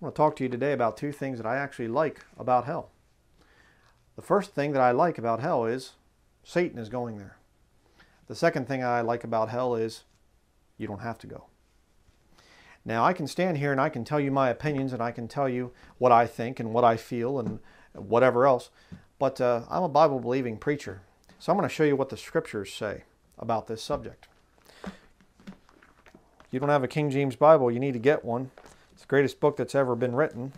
I want to talk to you today about two things that I actually like about hell. The first thing that I like about hell is Satan is going there. The second thing I like about hell is you don't have to go. Now, I can stand here and I can tell you my opinions and I can tell you what I think and what I feel and whatever else, but uh, I'm a Bible believing preacher. So I'm going to show you what the scriptures say about this subject. You don't have a King James Bible, you need to get one. It's the greatest book that's ever been written.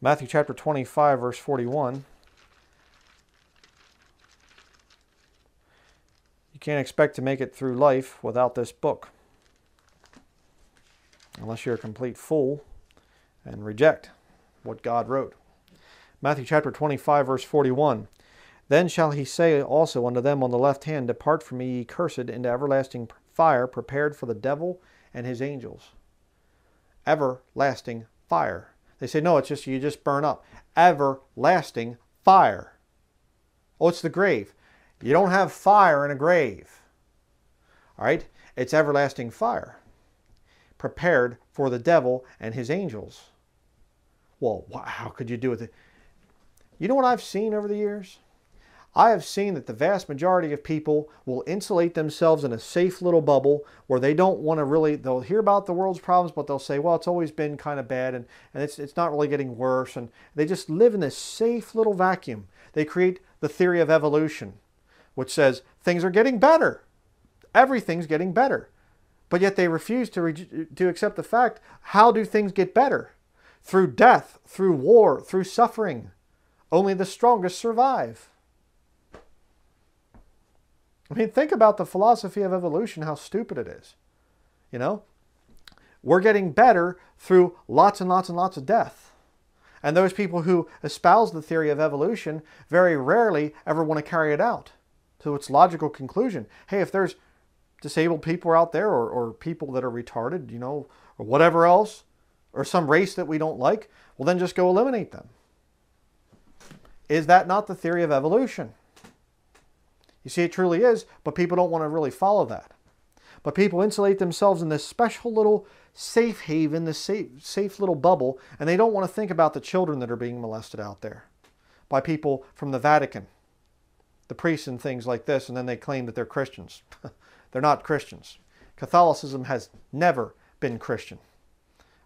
Matthew chapter 25, verse 41. You can't expect to make it through life without this book. Unless you're a complete fool and reject what God wrote. Matthew chapter 25, verse 41. Then shall he say also unto them on the left hand, Depart from me, ye cursed, into everlasting fire, prepared for the devil and his angels everlasting fire. They say, no, it's just you just burn up. Everlasting fire. Oh, it's the grave. You don't have fire in a grave. All right? It's everlasting fire. Prepared for the devil and his angels. Well, how could you do with it? You know what I've seen over the years? I have seen that the vast majority of people will insulate themselves in a safe little bubble where they don't want to really, they'll hear about the world's problems, but they'll say, well, it's always been kind of bad and, and it's, it's not really getting worse. And they just live in this safe little vacuum. They create the theory of evolution, which says things are getting better. Everything's getting better. But yet they refuse to, to accept the fact how do things get better? Through death, through war, through suffering. Only the strongest survive. I mean, think about the philosophy of evolution, how stupid it is. You know? We're getting better through lots and lots and lots of death. And those people who espouse the theory of evolution very rarely ever want to carry it out to its logical conclusion. Hey, if there's disabled people out there or, or people that are retarded, you know, or whatever else, or some race that we don't like, well, then just go eliminate them. Is that not the theory of evolution? You see, it truly is, but people don't want to really follow that. But people insulate themselves in this special little safe haven, this safe, safe little bubble, and they don't want to think about the children that are being molested out there by people from the Vatican, the priests and things like this, and then they claim that they're Christians. they're not Christians. Catholicism has never been Christian.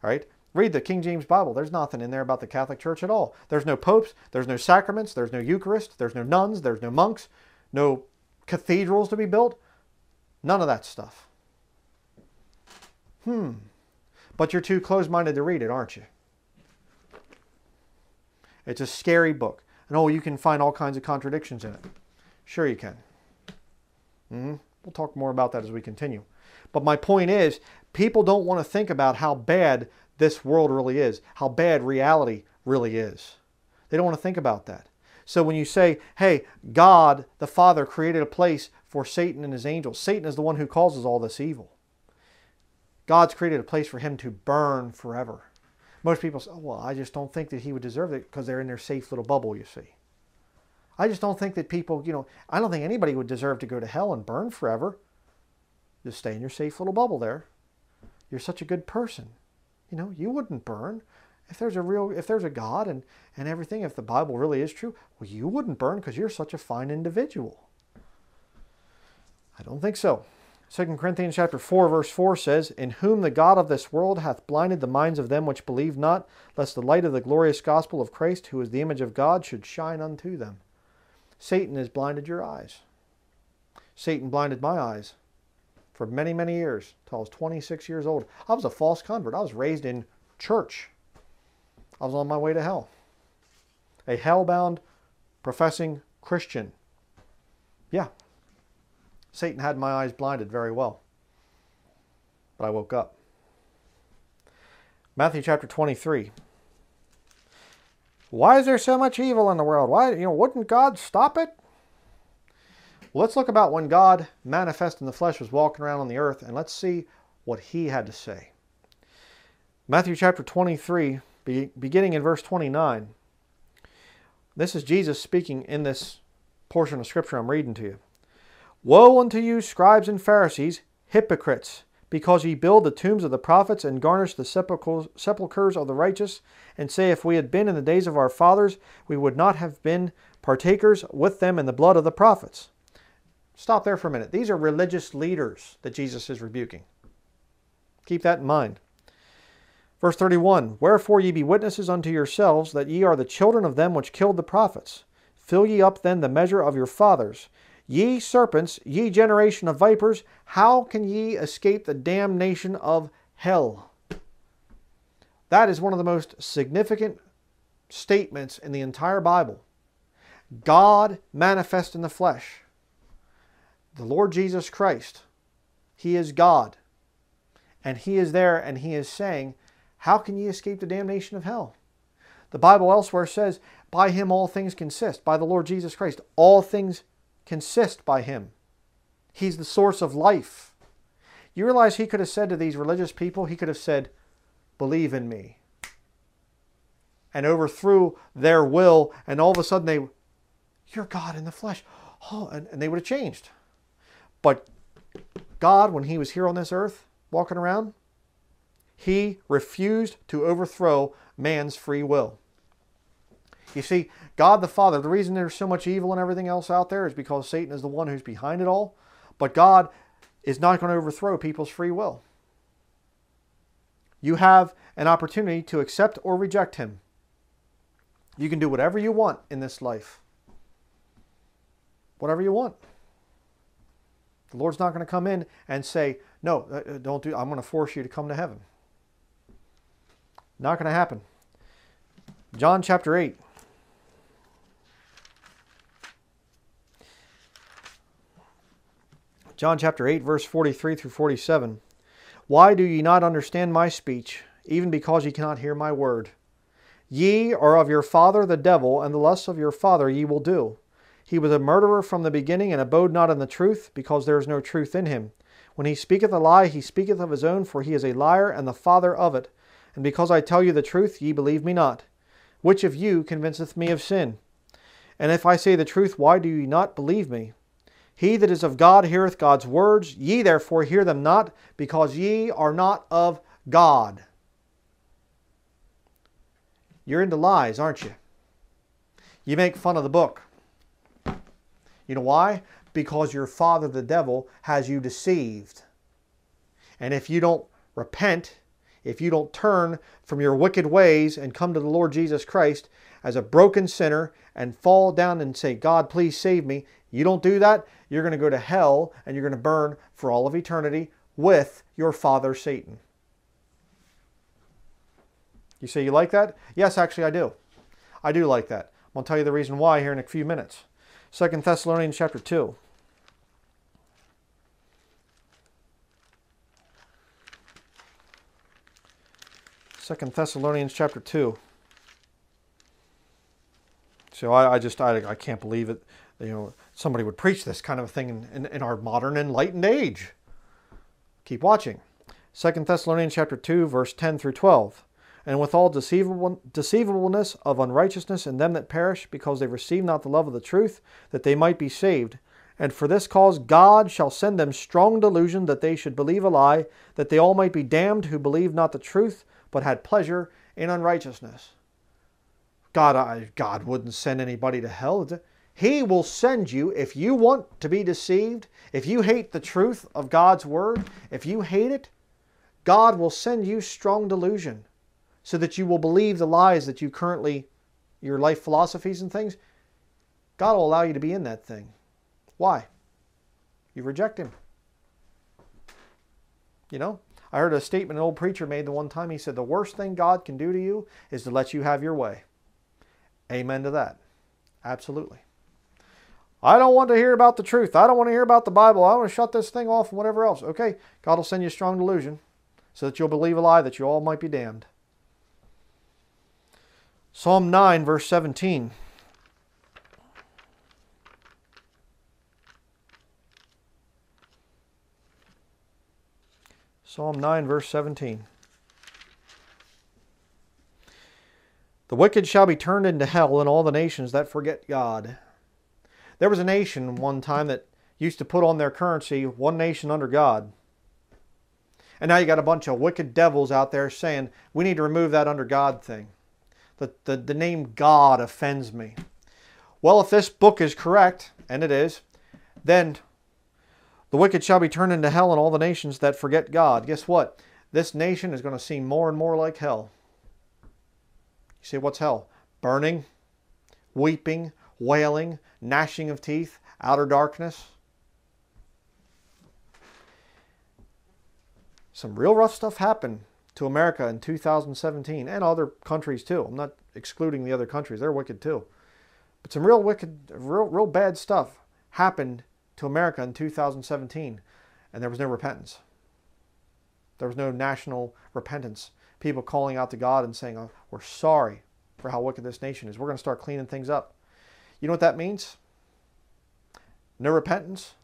All right? Read the King James Bible. There's nothing in there about the Catholic Church at all. There's no popes, there's no sacraments, there's no Eucharist, there's no nuns, there's no monks, no cathedrals to be built. None of that stuff. Hmm. But you're too close minded to read it, aren't you? It's a scary book. And oh, you can find all kinds of contradictions in it. Sure, you can. Mm-hmm. We'll talk more about that as we continue. But my point is, people don't want to think about how bad this world really is, how bad reality really is. They don't want to think about that. So when you say, hey, God the Father created a place for Satan and his angels, Satan is the one who causes all this evil. God's created a place for him to burn forever. Most people say, oh, well, I just don't think that he would deserve it because they're in their safe little bubble, you see. I just don't think that people, you know, I don't think anybody would deserve to go to hell and burn forever. Just stay in your safe little bubble there. You're such a good person. You know, you wouldn't burn if there's a real if there's a god and and everything if the bible really is true well you wouldn't burn because you're such a fine individual. I don't think so. 2 corinthians chapter 4 verse 4 says in whom the god of this world hath blinded the minds of them which believe not lest the light of the glorious gospel of christ who is the image of god should shine unto them. Satan has blinded your eyes. Satan blinded my eyes for many many years till i was 26 years old. I was a false convert. I was raised in church I was on my way to hell. A hell-bound, professing Christian. Yeah. Satan had my eyes blinded very well. But I woke up. Matthew chapter 23. Why is there so much evil in the world? Why, you know, wouldn't God stop it? Well, let's look about when God manifest in the flesh was walking around on the earth and let's see what he had to say. Matthew chapter 23 beginning in verse 29. This is Jesus speaking in this portion of Scripture I'm reading to you. Woe unto you, scribes and Pharisees, hypocrites, because ye build the tombs of the prophets and garnish the sepulchres of the righteous, and say, If we had been in the days of our fathers, we would not have been partakers with them in the blood of the prophets. Stop there for a minute. These are religious leaders that Jesus is rebuking. Keep that in mind. Verse 31 Wherefore ye be witnesses unto yourselves that ye are the children of them which killed the prophets. Fill ye up then the measure of your fathers. Ye serpents, ye generation of vipers, how can ye escape the damnation of hell? That is one of the most significant statements in the entire Bible. God manifest in the flesh. The Lord Jesus Christ. He is God. And He is there and He is saying, How can ye escape the damnation of hell? The Bible elsewhere says, By Him all things consist. By the Lord Jesus Christ, all things consist by him. He's the source of life. You realize he could have said to these religious people, he could have said, Believe in me. And overthrew their will, and all of a sudden they, You're God in the flesh. Oh, and, and they would have changed. But God, when he was here on this earth, walking around, he refused to overthrow man's free will. You see, God the Father, the reason there's so much evil and everything else out there is because Satan is the one who's behind it all. But God is not going to overthrow people's free will. You have an opportunity to accept or reject Him. You can do whatever you want in this life. Whatever you want. The Lord's not going to come in and say, No, uh, uh, don't do I'm going to force you to come to heaven. Not going to happen. John chapter 8. John chapter 8, verse 43 through 47. Why do ye not understand my speech, even because ye cannot hear my word? Ye are of your father the devil, and the lusts of your father ye will do. He was a murderer from the beginning, and abode not in the truth, because there is no truth in him. When he speaketh a lie, he speaketh of his own, for he is a liar and the father of it. And because I tell you the truth, ye believe me not. Which of you convinceth me of sin? And if I say the truth, why do ye not believe me? He that is of God heareth God's words. Ye therefore hear them not, because ye are not of God. You're into lies, aren't you? You make fun of the book. You know why? Because your father, the devil, has you deceived. And if you don't repent, if you don't turn from your wicked ways and come to the Lord Jesus Christ as a broken sinner and fall down and say, God, please save me, you don't do that, you're going to go to hell and you're going to burn for all of eternity with your father Satan. You say you like that? Yes, actually I do. I do like that. To tell you the reason why here in a few minutes. Second Thessalonians chapter 2. Second Thessalonians chapter 2. So I, I just, I, I can't believe it. You know, somebody would preach this kind of a thing in, in, in our modern enlightened age. Keep watching. Second Thessalonians chapter 2, verse 10 through 12. And with all deceivable, deceivableness of unrighteousness in them that perish, because they receive not the love of the truth, that they might be saved. And for this cause God shall send them strong delusion that they should believe a lie, that they all might be damned who believed not the truth, but had pleasure in unrighteousness. God, I, God wouldn't send anybody to hell. He will send you, if you want to be deceived, if you hate the truth of God's word, if you hate it, God will send you strong delusion so that you will believe the lies that you currently, your life philosophies and things. God will allow you to be in that thing. Why? You reject Him. You know, I heard a statement an old preacher made the one time. He said, The worst thing God can do to you is to let you have your way. Amen to that. Absolutely. I don't want to hear about the truth. I don't want to hear about the Bible. I want to shut this thing off and whatever else. Okay, God will send you a strong delusion so that you'll believe a lie that you all might be damned. Psalm 9, verse 17. Psalm 9, verse 17. The wicked shall be turned into hell, and all the nations that forget God. There was a nation one time that used to put on their currency one nation under God. And now you got a bunch of wicked devils out there saying, we need to remove that under God thing. The, the, the name God offends me. Well, if this book is correct, and it is, then the wicked shall be turned into hell and all the nations that forget God. Guess what? This nation is going to seem more and more like hell. You say, what's hell? Burning, weeping, wailing, gnashing of teeth, outer darkness. Some real rough stuff happened to America in 2017 and other countries too. I'm not excluding the other countries, they're wicked too. But some real wicked, real, real bad stuff happened to America in 2017, and there was no repentance. There was no national repentance. People calling out to God and saying, oh, We're sorry for how wicked this nation is. We're going to start cleaning things up. You know what that means? No repentance.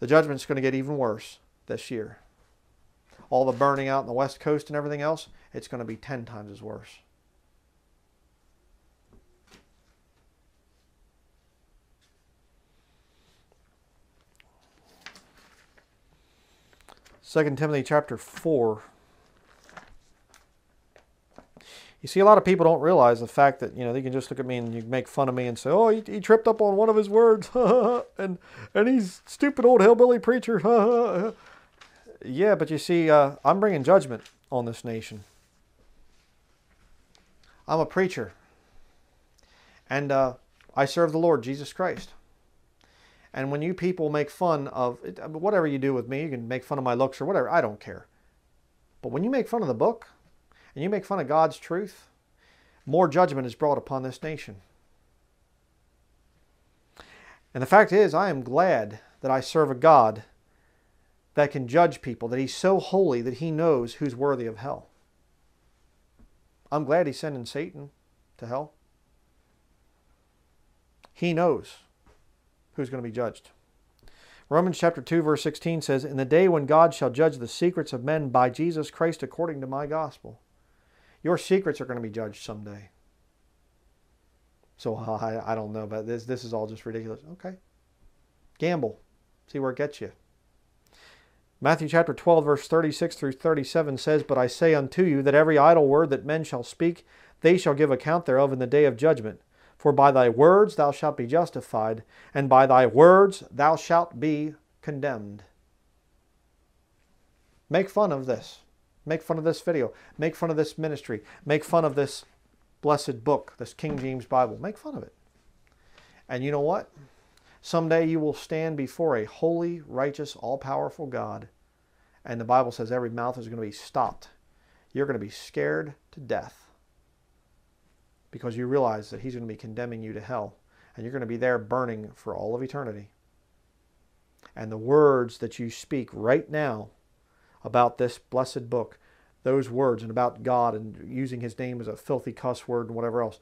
The judgment's going to get even worse this year. All the burning out in the West Coast and everything else, it's going to be 10 times as worse. 2 Timothy chapter 4. You see, a lot of people don't realize the fact that, you know, they can just look at me and you make fun of me and say, oh, he, he tripped up on one of his words, and, and he's stupid old hillbilly preacher. yeah, but you see, uh, I'm bringing judgment on this nation. I'm a preacher, and uh, I serve the Lord Jesus Christ. And when you people make fun of whatever you do with me, you can make fun of my looks or whatever, I don't care. But when you make fun of the book and you make fun of God's truth, more judgment is brought upon this nation. And the fact is, I am glad that I serve a God that can judge people, that He's so holy that He knows who's worthy of hell. I'm glad He's sending Satan to hell. He knows who's going to be judged. Romans chapter 2 verse 16 says, "In the day when God shall judge the secrets of men by Jesus Christ according to my gospel." Your secrets are going to be judged someday. So I, I don't know, but this this is all just ridiculous. Okay. Gamble. See where it gets you. Matthew chapter 12 verse 36 through 37 says, "But I say unto you that every idle word that men shall speak, they shall give account thereof in the day of judgment." For by thy words thou shalt be justified, and by thy words thou shalt be condemned. Make fun of this. Make fun of this video. Make fun of this ministry. Make fun of this blessed book, this King James Bible. Make fun of it. And you know what? Someday you will stand before a holy, righteous, all powerful God. And the Bible says every mouth is going to be stopped. You're going to be scared to death because you realize that he's going to be condemning you to hell and you're going to be there burning for all of eternity. And the words that you speak right now about this blessed book, those words and about God and using his name as a filthy cuss word and whatever else,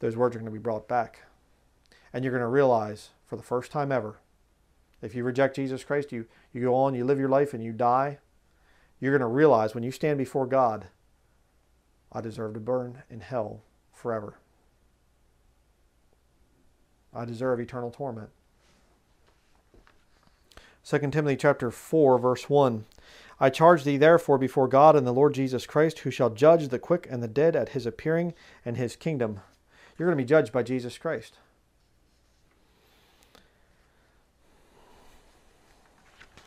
those words are going to be brought back. And you're going to realize for the first time ever, if you reject Jesus Christ, you, you go on, you live your life, and you die, you're going to realize when you stand before God, I deserve to burn in hell forever. I deserve eternal torment. 2 Timothy chapter 4 verse 1 I charge thee therefore before God and the Lord Jesus Christ who shall judge the quick and the dead at his appearing and his kingdom. You're going to be judged by Jesus Christ.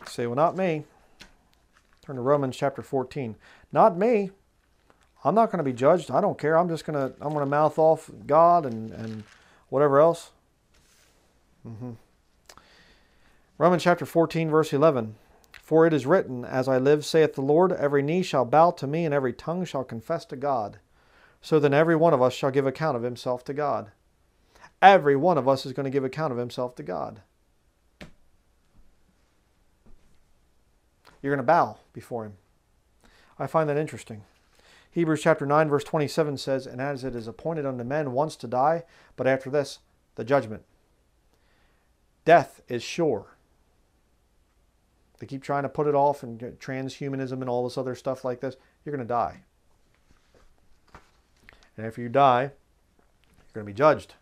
say, well, not me. Turn to Romans chapter 14. Not me. I'm not going to be judged. I don't care. I'm just going to I'm going to mouth off God and and whatever else. Mm-hmm. Romans chapter 14 verse 11. For it is written, As I live, saith the Lord, every knee shall bow to me, and every tongue shall confess to God. So then every one of us shall give account of himself to God. Every one of us is going to give account of himself to God. You're going to bow before him. I find that interesting. Hebrews chapter 9 verse 27 says, And as it is appointed unto men once to die, but after this, the judgment. Death is sure. They keep trying to put it off and transhumanism and all this other stuff like this. You're going to die. And after you die, you're going to be judged.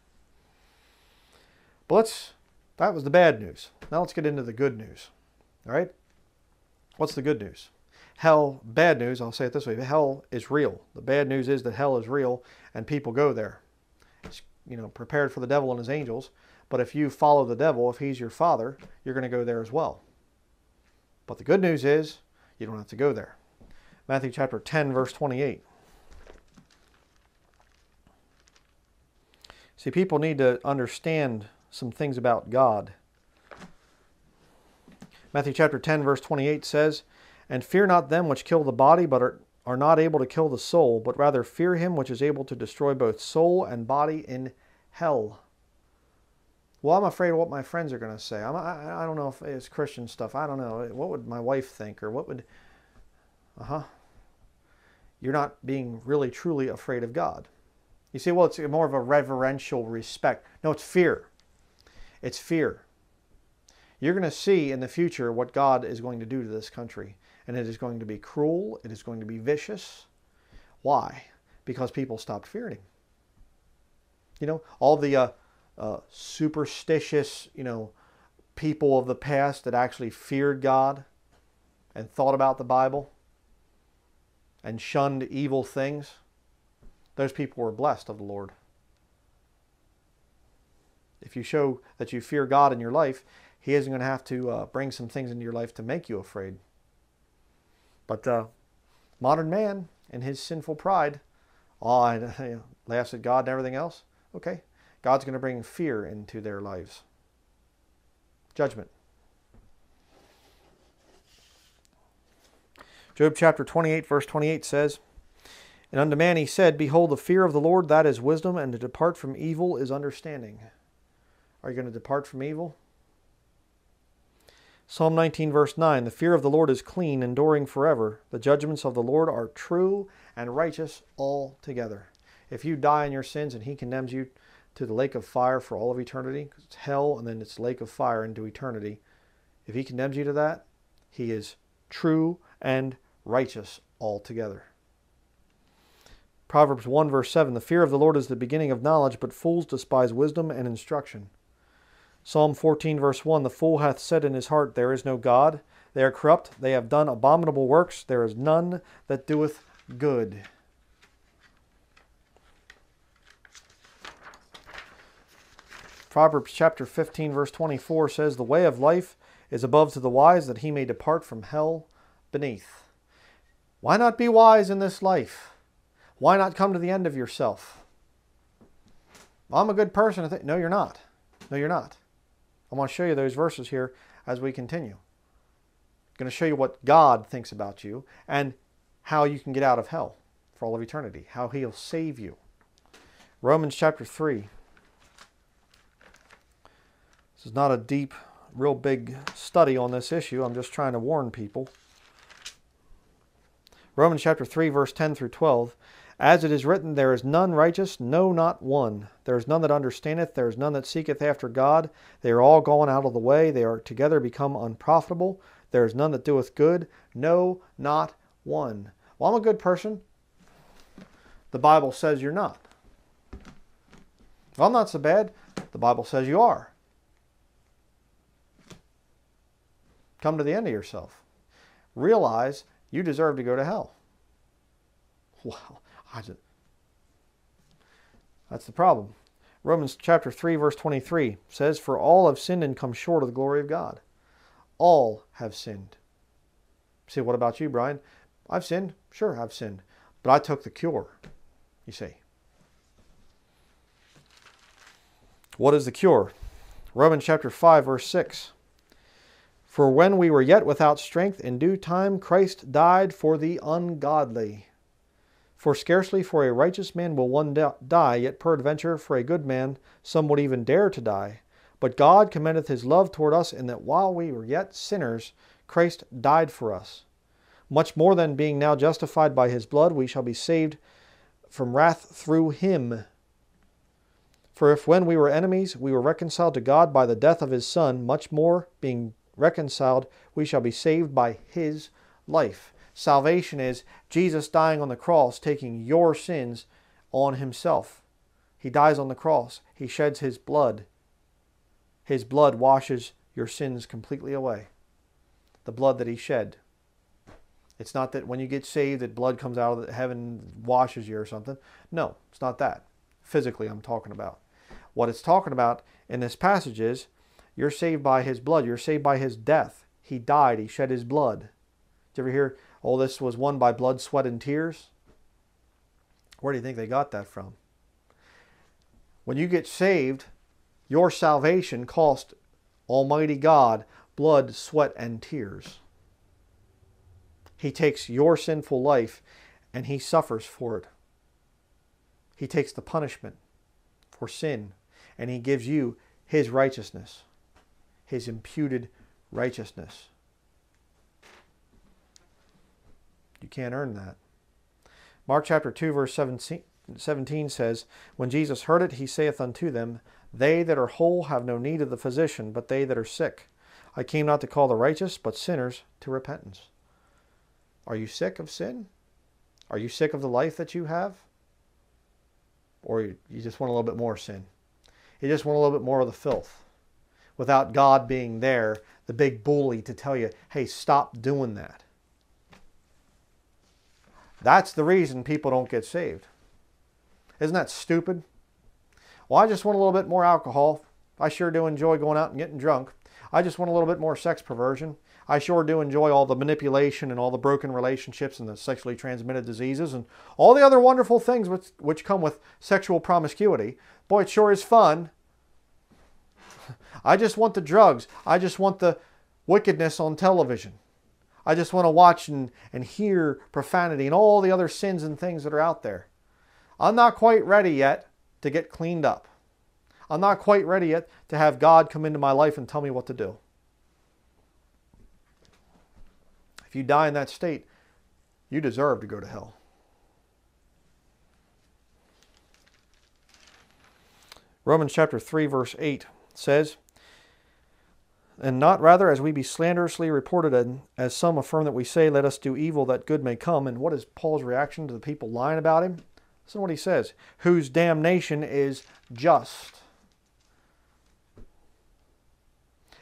But let's, that was the bad news. Now let's get into the good news. All right? What's the good news? Hell, bad news, I'll say it this way hell is real. The bad news is that hell is real and people go there. It's, you know, prepared for the devil and his angels. But if you follow the devil, if he's your father, you're going to go there as well. But the good news is you don't have to go there. Matthew chapter 10, verse 28. See, people need to understand some things about God. Matthew chapter 10, verse 28 says, And fear not them which kill the body, but are, are not able to kill the soul, but rather fear him which is able to destroy both soul and body in hell. Well, I'm afraid of what my friends are going to say. I'm, I, I don't know if it's Christian stuff. I don't know. What would my wife think? Or what would. Uh huh. You're not being really, truly afraid of God. You say, well, it's more of a reverential respect. No, it's fear. It's fear. You're going to see in the future what God is going to do to this country. And it is going to be cruel. It is going to be vicious. Why? Because people stopped fearing Him. You know, all the uh, uh, superstitious, you know, people of the past that actually feared God and thought about the Bible and shunned evil things, those people were blessed of the Lord. If you show that you fear God in your life, He isn't going to have to uh, bring some things into your life to make you afraid. But uh, modern man, in his sinful pride, oh, I, you know, laughs at God and everything else. Okay, God's going to bring fear into their lives. Judgment. Job chapter 28, verse 28 says, And unto man he said, Behold, the fear of the Lord, that is wisdom, and to depart from evil is understanding. Are you going to depart from evil? Psalm 19, verse 9 The fear of the Lord is clean, enduring forever. The judgments of the Lord are true and righteous altogether. If you die in your sins and he condemns you to the lake of fire for all of eternity, it's hell and then it's lake of fire into eternity. If he condemns you to that, he is true and righteous altogether. Proverbs 1 verse 7 The fear of the Lord is the beginning of knowledge, but fools despise wisdom and instruction. Psalm 14 verse 1 The fool hath said in his heart, There is no God. They are corrupt, they have done abominable works, there is none that doeth good. Proverbs chapter 15 verse 24 says, The way of life is above to the wise, that he may depart from hell beneath. Why not be wise in this life? Why not come to the end of yourself? I'm a good person. No, you're not. No, you're not. I want to show you those verses here as we continue. I'm going to show you what God thinks about you and how you can get out of hell for all of eternity, how He'll save you. Romans chapter 3. This is not a deep, real big study on this issue. I'm just trying to warn people. Romans chapter 3, verse 10 through 12. As it is written, There is none righteous, no, not one. There is none that understandeth, there is none that seeketh after God. They are all gone out of the way, they are together become unprofitable. There is none that doeth good, no, not one. Well, I'm a good person. The Bible says you're not. Well, I'm not so bad. The Bible says you are. Come to the end of yourself. Realize you deserve to go to hell. Wow. That's the problem. Romans chapter 3 verse 23 says, For all have sinned and come short of the glory of God. All have sinned. See, what about you, Bryan? I've sinned. Sure, I've sinned. But I took the cure, you see. What is the cure? Romans chapter 5 verse 6. For when we were yet without strength, in due time Christ died for the ungodly. For scarcely for a righteous man will one die, yet peradventure for a good man some would even dare to die. But God commendeth his love toward us in that while we were yet sinners, Christ died for us. Much more than being now justified by his blood, we shall be saved from wrath through him. For if when we were enemies, we were reconciled to God by the death of his Son, much more, being reconciled, we shall be saved by his life. Salvation is Jesus dying on the cross, taking your sins on himself. He dies on the cross, he sheds his blood. His blood washes your sins completely away. The blood that he shed. It's not that when you get saved that blood comes out of heaven washes you or something. No, it's not that. Physically, I'm talking about. What it's talking about in this passage is you're saved by his blood. You're saved by his death. He died. He shed his blood. Did you ever hear, oh, this was won by blood, sweat, and tears? Where do you think they got that from? When you get saved, your salvation cost Almighty God blood, sweat, and tears. He takes your sinful life and he suffers for it. He takes the punishment for sin and he gives you his righteousness, his imputed righteousness. You can't earn that. Mark chapter 2, verse 17 says, When Jesus heard it, he saith unto them, They that are whole have no need of the physician, but they that are sick. I came not to call the righteous, but sinners to repentance. Are you sick of sin? Are you sick of the life that you have? Or you just want a little bit more sin? You just want a little bit more of the filth without God being there, the big bully, to tell you, hey, stop doing that. That's the reason people don't get saved. Isn't that stupid? Well, I just want a little bit more alcohol. I sure do enjoy going out and getting drunk. I just want a little bit more sex perversion. I sure do enjoy all the manipulation and all the broken relationships and the sexually transmitted diseases and all the other wonderful things which, which come with sexual promiscuity. Boy, it sure is fun. I just want the drugs. I just want the wickedness on television. I just want to watch and, and hear profanity and all the other sins and things that are out there. I'm not quite ready yet to get cleaned up. I'm not quite ready yet to have God come into my life and tell me what to do. If you die in that state, you deserve to go to hell. Romans chapter 3, verse 8 says, And not rather as we be slanderously reported, and as some affirm that we say, Let us do evil that good may come. And what is Paul's reaction to the people lying about him? Listen to what he says Whose damnation is just.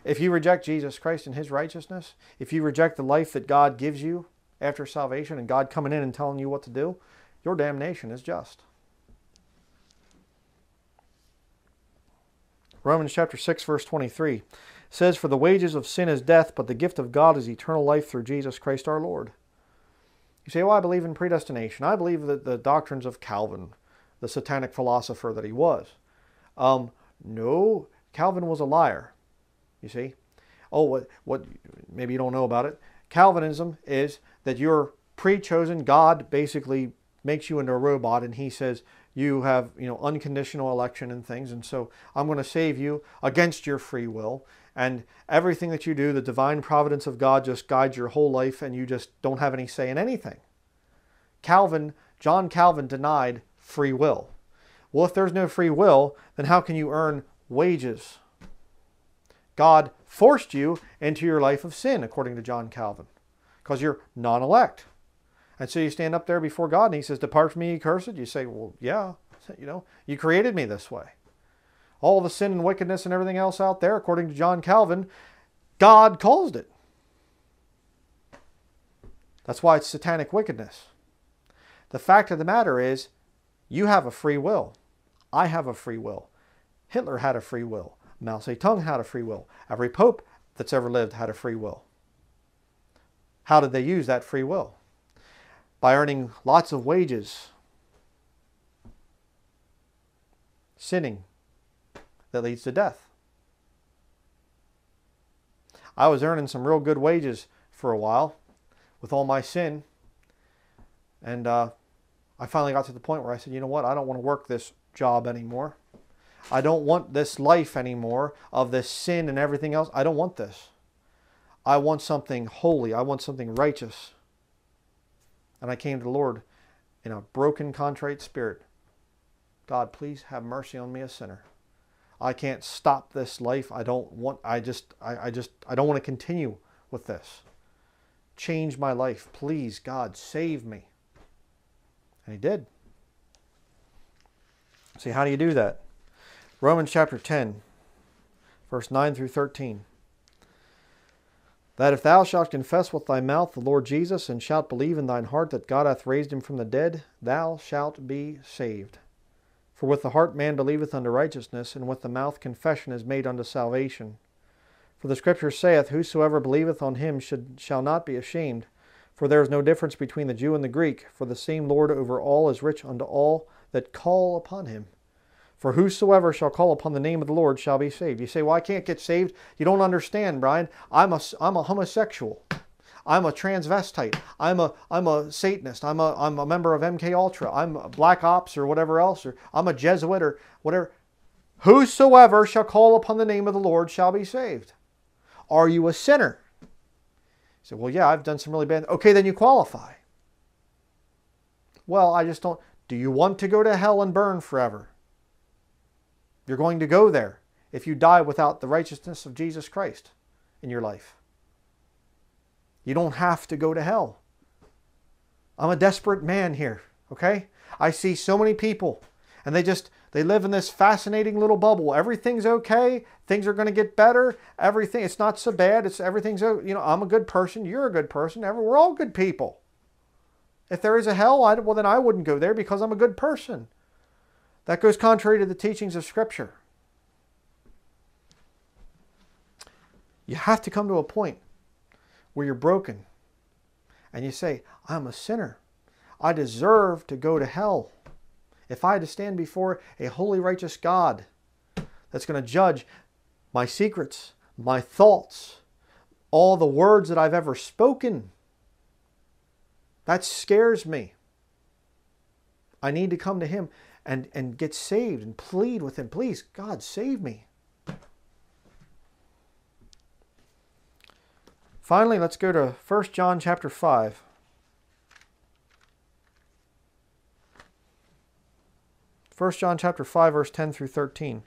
If you reject Jesus Christ and his righteousness, if you reject the life that God gives you after salvation and God coming in and telling you what to do, your damnation is just. Romans chapter 6 verse 23 says for the wages of sin is death but the gift of God is eternal life through Jesus Christ our Lord. You say, "Well, I believe in predestination. I believe that the doctrines of Calvin, the satanic philosopher that he was." Um, no, Calvin was a liar. You see? Oh, what, what, maybe you don't know about it. Calvinism is that you're pre-chosen. God basically makes you into a robot and he says you have, you know, unconditional election and things. And so I'm going to save you against your free will. And everything that you do, the divine providence of God just guides your whole life and you just don't have any say in anything. Calvin, John Calvin denied free will. Well, if there's no free will, then how can you earn wages? God forced you into your life of sin, according to John Calvin, because you're non elect. And so you stand up there before God and He says, Depart from me, you cursed. You say, Well, yeah, you know, you created me this way. All the sin and wickedness and everything else out there, according to John Calvin, God caused it. That's why it's satanic wickedness. The fact of the matter is, you have a free will. I have a free will. Hitler had a free will. Mao Zedong had a free will. Every pope that's ever lived had a free will. How did they use that free will? By earning lots of wages, sinning that leads to death. I was earning some real good wages for a while with all my sin. And uh, I finally got to the point where I said, you know what? I don't want to work this job anymore. I don't want this life anymore of this sin and everything else. I don't want this. I want something holy. I want something righteous. And I came to the Lord in a broken, contrite spirit. God, please have mercy on me, a sinner. I can't stop this life. I don't want, I just, I, I just, I don't want to continue with this. Change my life. Please, God, save me. And he did. See, how do you do that? Romans chapter 10, verse 9 through 13. that if thou shalt confess with thy mouth the Lord Jesus, and shalt believe in thine heart that God hath raised him from the dead, thou shalt be saved. For with the heart man believeth unto righteousness, and with the mouth confession is made unto salvation. For the Scripture saith, Whosoever believeth on him should, shall not be ashamed. For there is no difference between the Jew and the Greek, for the same Lord over all is rich unto all that call upon him. For whosoever shall call upon the name of the Lord shall be saved. You say, well, I can't get saved. You don't understand, Bryan. I'm a, I'm a homosexual. I'm a transvestite. I'm a, I'm a Satanist. I'm a, I'm a member of MK Ultra. I'm a Black Ops or whatever else. Or I'm a Jesuit or whatever. Whosoever shall call upon the name of the Lord shall be saved. Are you a sinner? You say, well, yeah, I've done some really bad. Okay, then you qualify. Well, I just don't. Do you want to go to hell and burn forever? You're going to go there if you die without the righteousness of Jesus Christ in your life. You don't have to go to hell. I'm a desperate man here, okay? I see so many people and they just they live in this fascinating little bubble. Everything's okay. Things are going to get better. Everything it's not so bad. It's everything's you know, I'm a good person, you're a good person. We're all good people. If there is a hell, I, well then I wouldn't go there because I'm a good person. That goes contrary to the teachings of Scripture. You have to come to a point where you're broken and you say, I'm a sinner. I deserve to go to hell. If I had to stand before a holy, righteous God that's going to judge my secrets, my thoughts, all the words that I've ever spoken, that scares me. I need to come to Him and, and get saved and plead with him, please, God, save me. Finally, let's go to 1 John chapter 5. First John chapter 5 verse 10 through 13.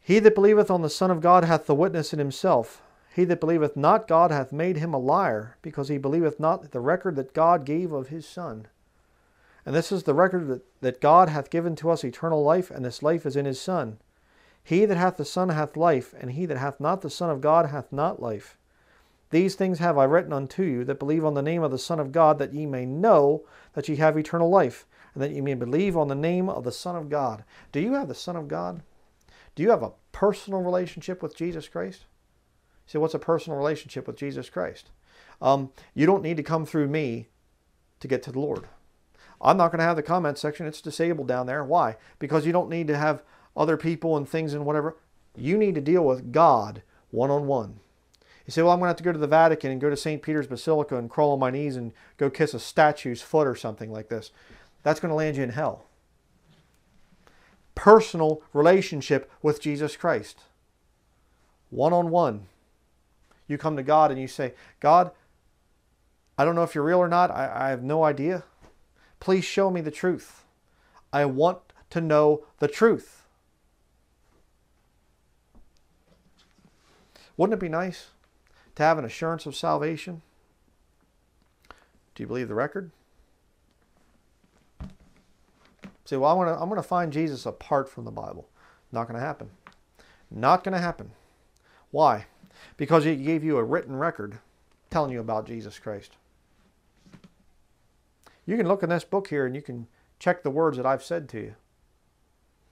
He that believeth on the Son of God hath the witness in himself. He that believeth not God hath made him a liar, because he believeth not the record that God gave of his Son. And this is the record that, that God hath given to us eternal life, and this life is in his Son. He that hath the Son hath life, and he that hath not the Son of God hath not life. These things have I written unto you that believe on the name of the Son of God, that ye may know that ye have eternal life, and that ye may believe on the name of the Son of God. Do you have the Son of God? Do you have a personal relationship with Jesus Christ? See, what's a personal relationship with Jesus Christ? Um, you don't need to come through me to get to the Lord. I'm not going to have the comment section. It's disabled down there. Why? Because you don't need to have other people and things and whatever. You need to deal with God one on one. You say, well, I'm going to have to go to the Vatican and go to St. Peter's Basilica and crawl on my knees and go kiss a statue's foot or something like this. That's going to land you in hell. Personal relationship with Jesus Christ. One on one. You come to God and you say, God, I don't know if you're real or not. I, I have no idea. Please show me the truth. I want to know the truth. Wouldn't it be nice to have an assurance of salvation? Do you believe the record? Say, well, I want to, I'm going to find Jesus apart from the Bible. Not going to happen. Not going to happen. Why? Because he gave you a written record telling you about Jesus Christ. You can look in this book here and you can check the words that I've said to you.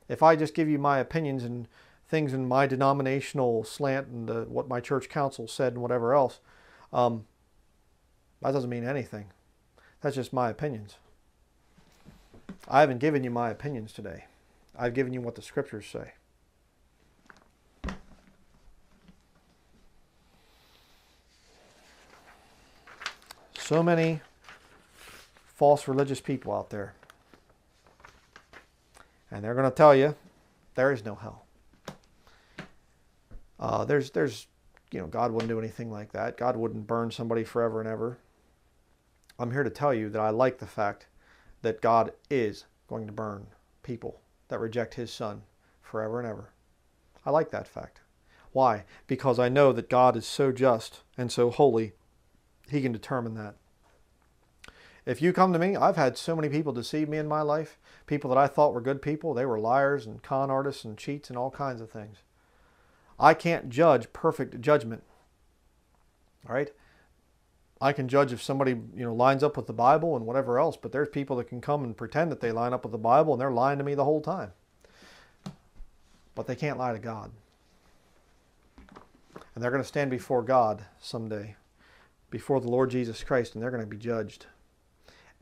If I just give you my opinions and things in my denominational slant and the, what my church council said and whatever else, um, that doesn't mean anything. That's just my opinions. I haven't given you my opinions today. I've given you what the scriptures say. So many false religious people out there. And they're going to tell you there is no hell. Uh, there's, there's, you know, God wouldn't do anything like that. God wouldn't burn somebody forever and ever. I'm here to tell you that I like the fact that God is going to burn people that reject his son forever and ever. I like that fact. Why? Because I know that God is so just and so holy, he can determine that. If you come to me, I've had so many people deceive me in my life. People that I thought were good people, they were liars and con artists and cheats and all kinds of things. I can't judge perfect judgment. All right? I can judge if somebody, you know, lines up with the Bible and whatever else, but there's people that can come and pretend that they line up with the Bible and they're lying to me the whole time. But they can't lie to God. And they're going to stand before God someday, before the Lord Jesus Christ, and they're going to be judged.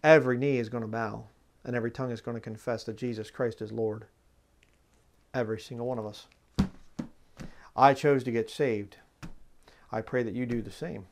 Every knee is going to bow, and every tongue is going to confess that Jesus Christ is Lord. Every single one of us. I chose to get saved. I pray that you do the same.